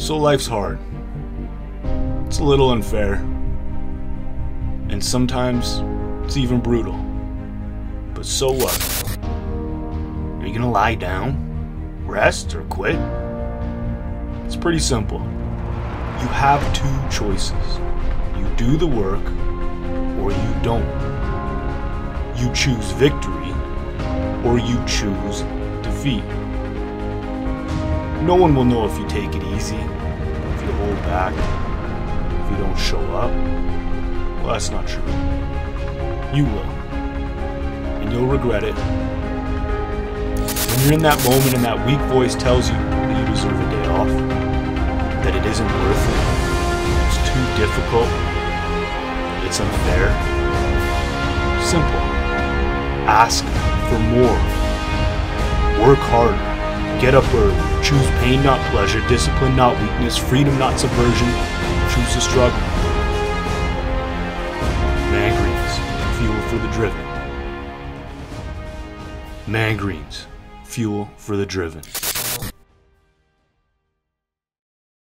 So life's hard. It's a little unfair. And sometimes it's even brutal. But so what? Are you gonna lie down? Rest or quit? It's pretty simple. You have two choices. You do the work or you don't. You choose victory or you choose defeat. No one will know if you take it easy, if you hold back, if you don't show up. Well, that's not true. You will. And you'll regret it. When you're in that moment and that weak voice tells you that you deserve a day off, that it isn't worth it, it's too difficult, it's unfair. Simple. Ask for more. Work harder. Get up early. Choose pain, not pleasure. Discipline, not weakness. Freedom, not subversion. Choose the struggle. Man Greens, fuel for the driven. Man Greens, fuel for the driven.